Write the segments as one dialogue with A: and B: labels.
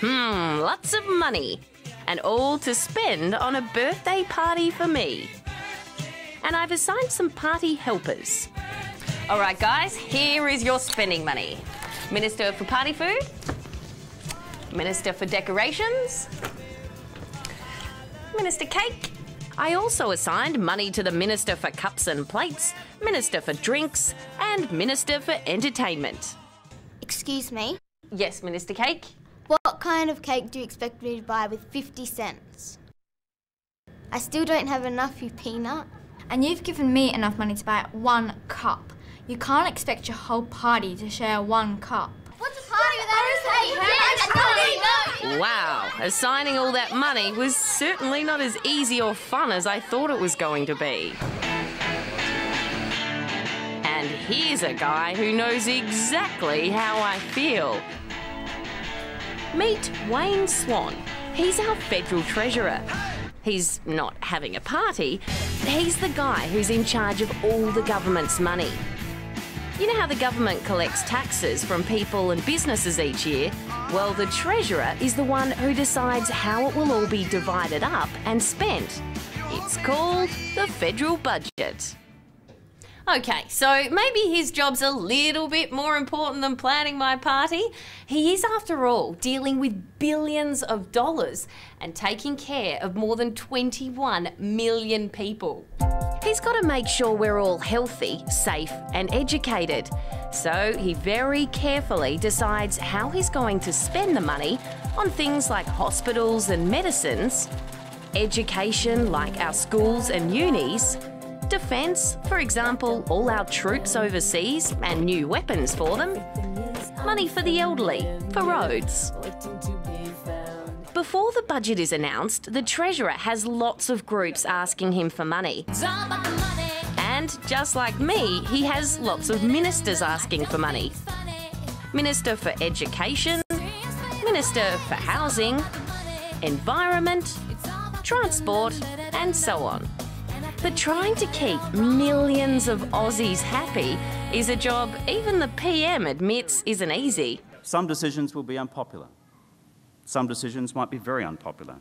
A: Hmm, lots of money. And all to spend on a birthday party for me. And I've assigned some party helpers. All right, guys, here is your spending money Minister for Party Food, Minister for Decorations, Minister Cake. I also assigned money to the Minister for Cups and Plates, Minister for Drinks, and Minister for Entertainment.
B: Excuse me?
A: Yes, Minister Cake?
B: What kind of cake do you expect me to buy with 50 cents? I still don't have enough, you peanut.
C: And you've given me enough money to buy one cup. You can't expect your whole party to share one cup.
B: What's a party without a cake?
A: Wow, assigning all that money was certainly not as easy or fun as I thought it was going to be. And here's a guy who knows exactly how I feel. Meet Wayne Swan. He's our federal treasurer. He's not having a party, he's the guy who's in charge of all the government's money. You know how the government collects taxes from people and businesses each year? Well, the Treasurer is the one who decides how it will all be divided up and spent. It's called the federal budget. Okay, so maybe his job's a little bit more important than planning my party. He is, after all, dealing with billions of dollars and taking care of more than 21 million people. He's got to make sure we're all healthy, safe, and educated. So he very carefully decides how he's going to spend the money on things like hospitals and medicines, education like our schools and unis, defence, for example, all our troops overseas and new weapons for them, money for the elderly, for roads. Before the budget is announced, the Treasurer has lots of groups asking him for money. And just like me, he has lots of ministers asking for money. Minister for Education, Minister for Housing, Environment, Transport, and so on. But trying to keep millions of Aussies happy is a job even the PM admits isn't easy.
D: Some decisions will be unpopular. Some decisions might be very unpopular.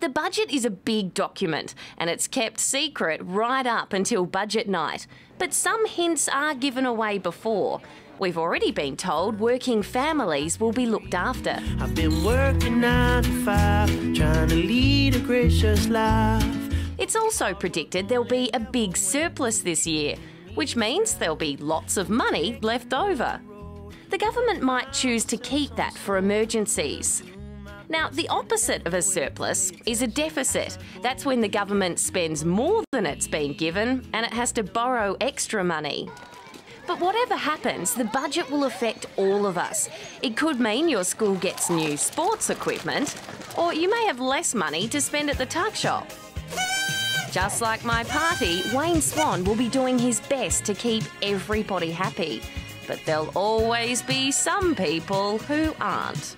A: The budget is a big document and it's kept secret right up until budget night. But some hints are given away before. We've already been told working families will be looked after.
E: I've been working nine to five, trying to lead a gracious life.
A: It's also predicted there'll be a big surplus this year, which means there'll be lots of money left over. The government might choose to keep that for emergencies. Now, the opposite of a surplus is a deficit. That's when the government spends more than it's been given and it has to borrow extra money. But whatever happens, the budget will affect all of us. It could mean your school gets new sports equipment, or you may have less money to spend at the tuck shop. Just like my party, Wayne Swan will be doing his best to keep everybody happy. But there'll always be some people who aren't.